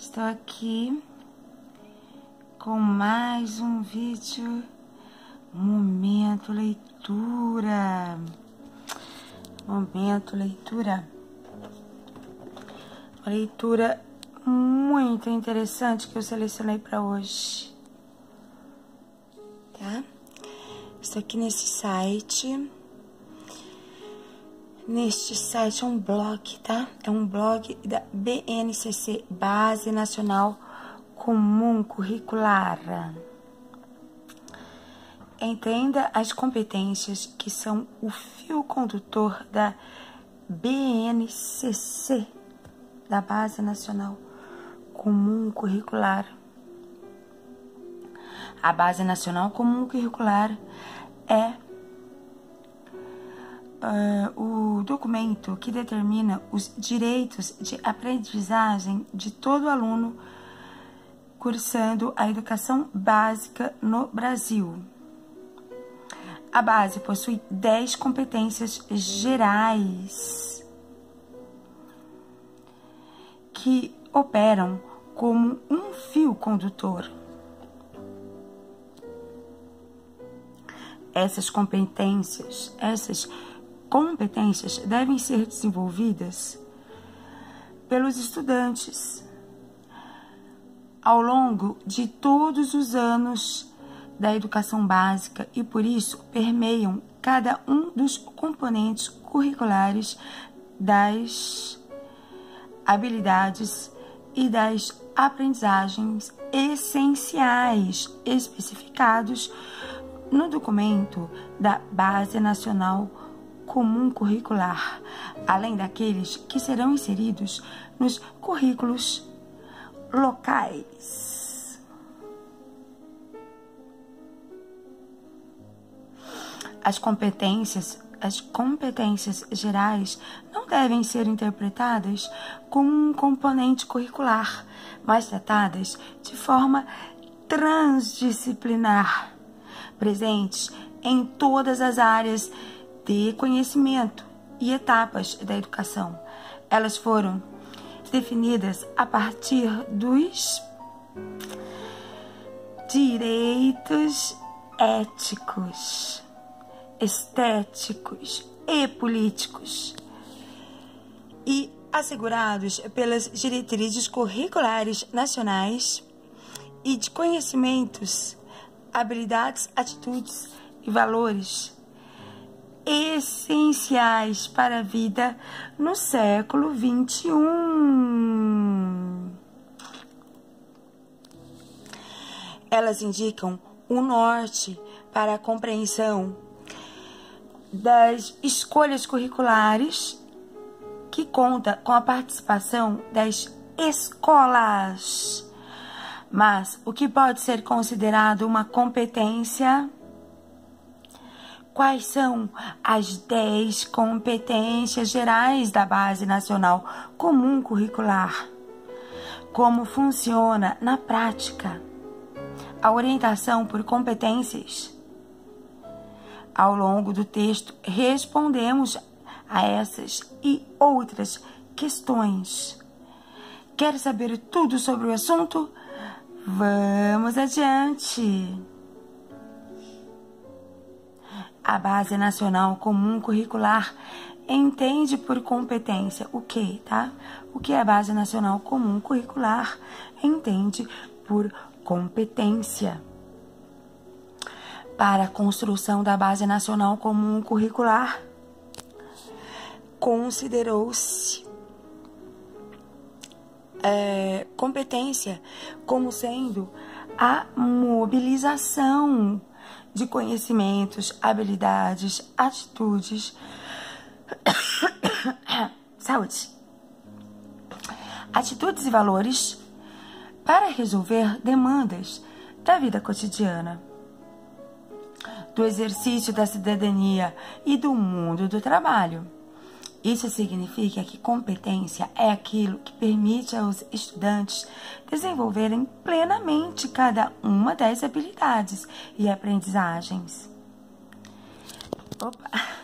Estou aqui com mais um vídeo Momento Leitura. Momento Leitura. Uma leitura muito interessante que eu selecionei para hoje. Tá? Estou aqui nesse site neste site, é um blog, tá? É um blog da BNCC, Base Nacional Comum Curricular. Entenda as competências que são o fio condutor da BNCC, da Base Nacional Comum Curricular. A Base Nacional Comum Curricular é uh, o documento que determina os direitos de aprendizagem de todo aluno cursando a educação básica no Brasil. A base possui 10 competências gerais que operam como um fio condutor. Essas competências, essas competências devem ser desenvolvidas pelos estudantes ao longo de todos os anos da educação básica e por isso permeiam cada um dos componentes curriculares das habilidades e das aprendizagens essenciais especificados no documento da Base Nacional comum curricular, além daqueles que serão inseridos nos currículos locais. As competências, as competências gerais não devem ser interpretadas como um componente curricular, mas tratadas de forma transdisciplinar, presentes em todas as áreas de conhecimento e etapas da educação. Elas foram definidas a partir dos direitos éticos, estéticos e políticos e assegurados pelas diretrizes curriculares nacionais e de conhecimentos, habilidades, atitudes e valores essenciais para a vida no século 21. Elas indicam o norte para a compreensão das escolhas curriculares que conta com a participação das escolas. Mas o que pode ser considerado uma competência Quais são as 10 competências gerais da Base Nacional Comum Curricular? Como funciona na prática a orientação por competências? Ao longo do texto, respondemos a essas e outras questões. Quer saber tudo sobre o assunto? Vamos adiante! A Base Nacional Comum Curricular entende por competência o que, tá? O que a Base Nacional Comum Curricular entende por competência. Para a construção da Base Nacional Comum Curricular, considerou-se é, competência como sendo a mobilização de conhecimentos, habilidades, atitudes. Saúde. Atitudes e valores para resolver demandas da vida cotidiana, do exercício da cidadania e do mundo do trabalho. Isso significa que competência é aquilo que permite aos estudantes desenvolverem plenamente cada uma das habilidades e aprendizagens. Opa!